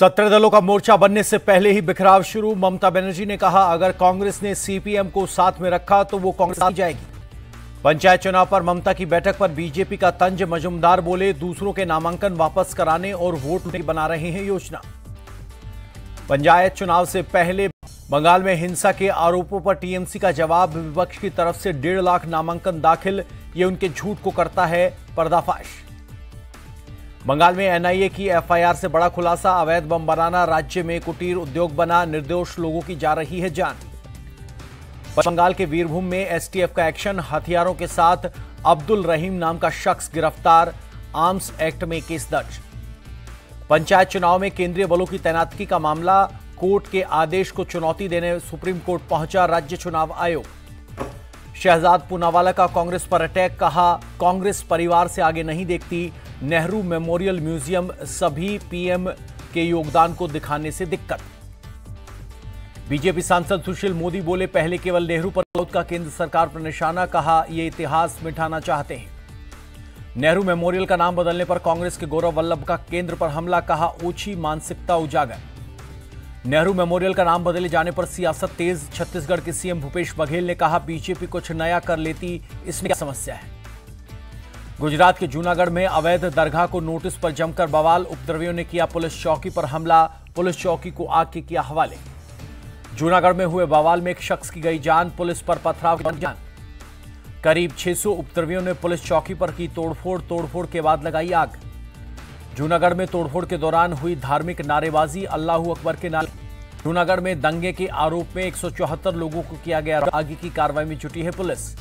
सत्रह दलों का मोर्चा बनने से पहले ही बिखराव शुरू। ममता बनर्जी ने कहा, अगर कांग्रेस ने सीपीएम को साथ में रखा तो वो कांग्रेस आ जाएगी। पंचायत चुनाव पर ममता की बैठक पर बीजेपी का तंज मजुमदार बोले, दूसरों के नामांकन वापस कराने और वोट बना रहे हैं योजना। पंचायत चुनाव से पहले बंगाल में हिंसा के आरोपों पर टीएमसी का जवाब, विपक्ष की तरफ़ से डेढ़ लाख नामांकन दाखिल, ये उनके झूठ को करता है पर्दाफाश। बंगाल में एनआईए की एफआईआर से बड़ा खुलासा, अवैध बम बनाना, राज्य में कुटीर उद्योग बना, निर्दोष लोगों की जा रही है जान। बंगाल के वीरभूम में एसटीएफ का एक्शन, हथियारों के साथ अब्दुल रहीम नाम का शख्स गिरफ़्तार, आर्म्स एक्ट में केस दर्ज। पंचायत चुनाव में केंद्रीय बलों की तैनाती का मामला, कोर्ट के आदेश को चुनौती देने सुप्रीम कोर्ट पहुँचा राज्य चुनाव आयोग। शहजाद पूनावाला का कांग्रेस पर अटैक, कहा, कांग्रेस परिवार से आगे नहीं देखती नेहरू मेमोरियल म्यूज़ियम सभी पीएम के योगदान को दिखाने से दिक्कत। बीजेपी सांसद सुशील मोदी बोले, पहले केवल नेहरू पर का केंद्र सरकार पर निशाना कहा यह इतिहास मिटाना चाहते हैं। नेहरू मेमोरियल का नाम बदलने पर कांग्रेस के गौरव वल्लभ का केंद्र पर हमला कहा ओछी मानसिकता उजागर। नेहरू मेमोरियल का नाम बदले जाने पर सियासत तेज, छत्तीसगढ़ के सीएम भूपेश बघेल ने कहा, बीजेपी कुछ नया कर लेती, इसमें क्या समस्या है? गुजरात के जूनागढ़ में अवैध दरगाह को नोटिस पर जमकर बवाल। उपद्रवियों ने किया पुलिस चौकी पर हमला। पुलिस चौकी को आग के किया हवाले। जूनागढ़ में हुए बवाल में एक शख्स की गई जान। पुलिस पर पथराव जान करीब 600 उपद्रवियों ने पुलिस चौकी पर की तोड़फोड़। तोड़फोड़ के बाद लगाई आग। जूनागढ़ में तोड़फोड़ के दौरान हुई धार्मिक नारेबाजी। अल्लाह अकबर के नारे। जूनागढ़ में दंगे के आरोप में एक सौ चौहत्तर लोगों को किया गया। आगे की कार्रवाई में जुटी है पुलिस।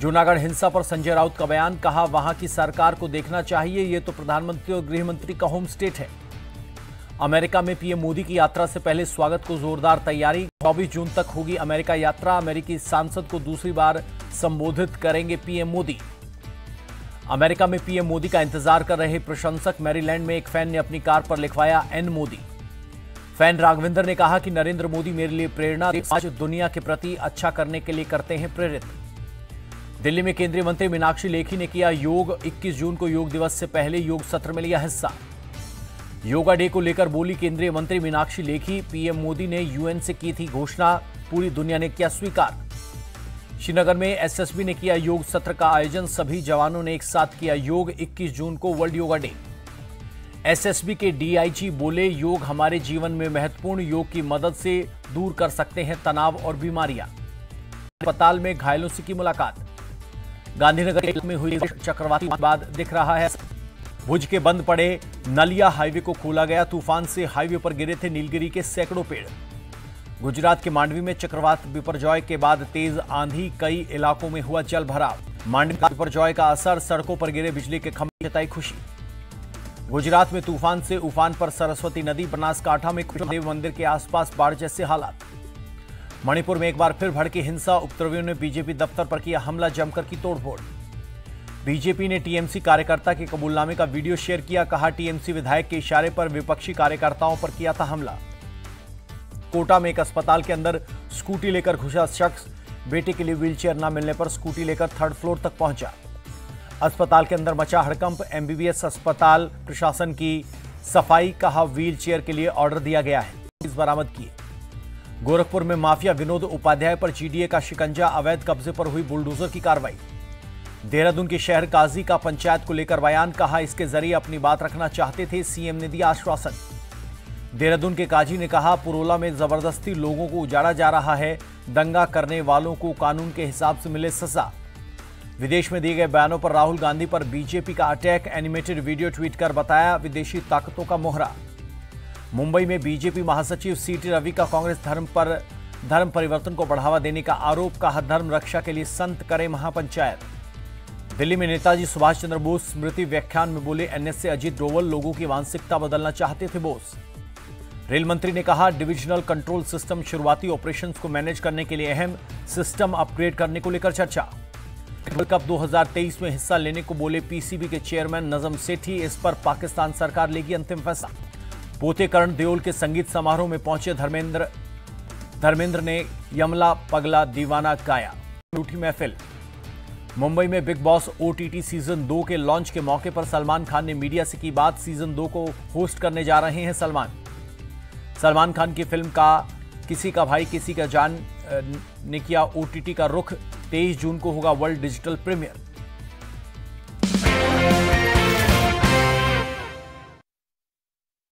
जूनागढ़ हिंसा पर संजय राउत का बयान, कहा, वहाँ की सरकार को देखना चाहिए, ये तो प्रधानमंत्री और गृह मंत्री का होम स्टेट है। अमेरिका में पीएम मोदी की यात्रा से पहले स्वागत को जोरदार तैयारी 24 जून तक होगी अमेरिका यात्रा, अमेरिकी सांसद को दूसरी बार संबोधित करेंगे पीएम मोदी। अमेरिका में पीएम मोदी का इंतज़ार कर रहे प्रशंसक, मैरीलैंड में एक फ़ैन ने अपनी कार पर लिखवाया एन मोदी। फ़ैन राघविंदर ने कहा कि नरेंद्र मोदी मेरे लिए प्रेरणा, आज दुनिया के प्रति अच्छा करने के लिए करते हैं प्रेरित। दिल्ली में केंद्रीय मंत्री मीनाक्षी लेखी ने किया योग 21 जून को योग दिवस से पहले योग सत्र में लिया हिस्सा। योगा डे को लेकर बोली केंद्रीय मंत्री मीनाक्षी लेखी, पीएम मोदी ने यूएन से की थी घोषणा, पूरी दुनिया ने किया स्वीकार। श्रीनगर में एसएसबी ने किया योग सत्र का आयोजन, सभी जवानों ने एक साथ किया योग 21 जून को वर्ल्ड योगा डे। एसएसबी के डीआईजी बोले, योग हमारे जीवन में महत्वपूर्ण योग की मदद से दूर कर सकते हैं तनाव और बीमारियाँ। अस्पताल में घायलों से की मुलाकात। गांधीनगर में हुई चक्रवाती बाद दिख रहा है। भुज के बंद पड़े नलिया हाईवे को खोला गया। तूफ़ान से हाईवे पर गिरे थे नीलगिरी के सैकड़ों पेड़। गुजरात के मांडवी में चक्रवात बिपरजॉय के बाद तेज आंधी कई इलाकों में हुआ जल भराव। मांडवी का बिपरजॉय का असर, सड़कों पर गिरे बिजली के खंभे जताई खुशी। गुजरात में तूफ़ान से उफान पर सरस्वती नदी, बनासकांठा में देव मंदिर के आसपास बाढ़ जैसे हालात। मणिपुर में एक बार फिर भड़की हिंसा, उपद्रवियों ने बीजेपी दफ्तर पर किया हमला, जमकर की तोड़फोड़। बीजेपी ने टीएमसी कार्यकर्ता के कबूलनामे का वीडियो शेयर किया, कहा टीएमसी विधायक के इशारे पर विपक्षी कार्यकर्ताओं पर किया था हमला। कोटा में एक अस्पताल के अंदर स्कूटी लेकर घुसा शख्स, बेटे के लिए व्हीलचेयर न मिलने पर स्कूटी लेकर थर्ड फ्लोर तक पहुँचा। अस्पताल के अंदर मचा हड़कंप, एमबीबीएस अस्पताल प्रशासन की सफ़ाई कहा व्हील चेयर के लिए ऑर्डर दिया गया है। बरामद किए गोरखपुर में माफिया विनोद उपाध्याय पर जीडीए का शिकंजा, अवैध कब्जे पर हुई बुलडोजर की कार्रवाई। देहरादून के शहर काजी का पंचायत को लेकर बयान, कहा इसके ज़रिए अपनी बात रखना चाहते थे, सीएम ने दिया आश्वासन। देहरादून के काजी ने कहा, पुरोला में ज़बरदस्ती लोगों को उजाड़ा जा रहा है, दंगा करने वालों को कानून के हिसाब से मिले सजा। विदेश में दिए गए बयानों पर राहुल गांधी पर बीजेपी का अटैक, एनिमेटेड वीडियो ट्वीट कर बताया, विदेशी ताकतों का मोहरा। मुंबई में बीजेपी महासचिव सीटी रवि का कांग्रेस धर्म पर, धर्म परिवर्तन को बढ़ावा देने का आरोप कहा धर्म रक्षा के लिए संत करे महापंचायत। दिल्ली में नेताजी सुभाष चंद्र बोस स्मृति व्याख्यान में बोले, एनएसए अजीत डोवल लोगों की मानसिकता बदलना चाहते थे बोस। रेल मंत्री ने कहा, डिविजनल कंट्रोल सिस्टम शुरुआती ऑपरेशंस को मैनेज करने के लिए अहम सिस्टम अपग्रेड करने को लेकर चर्चा। वर्ल्ड कप 2023 में हिस्सा लेने को बोले पीसीबी के चेयरमैन नजम सेठी, इस पर पाकिस्तान सरकार लेगी अंतिम फैसला। पोते करण देओल के संगीत समारोह में पहुँचे धर्मेंद्र धर्मेंद्र ने यमला पगला दीवाना गाया। उठी महफिल। मुंबई में बिग बॉस ओटीटी सीज़न दो के लॉन्च के मौके पर सलमान खान ने मीडिया से की बात। सीज़न दो को होस्ट करने जा रहे हैं सलमान। सलमान खान की फ़िल्म का किसी का भाई, किसी का जान ने किया ओटीटी का रुख। 23 जून को होगा वर्ल्ड डिजिटल प्रीमियर।